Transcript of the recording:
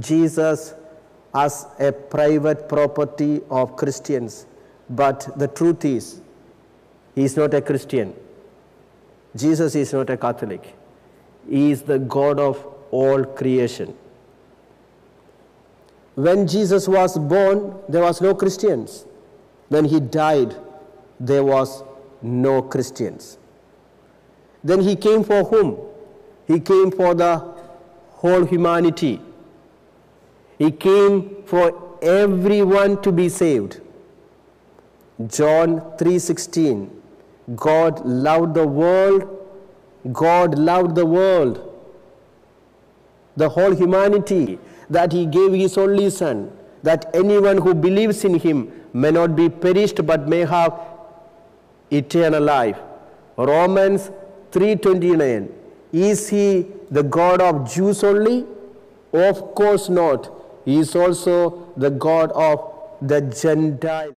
Jesus as a private property of Christians. But the truth is, he is not a Christian. Jesus is not a Catholic. He is the God of all creation. When Jesus was born, there was no Christians. When he died, there was no Christians. Then he came for whom? He came for the whole humanity. He came for everyone to be saved. John 3:16 God loved the world. God loved the world. The whole humanity that he gave his only son that anyone who believes in him may not be perished but may have eternal life. Romans 3:29 Is he the god of Jews only? Of course not he is also the god of the Gentiles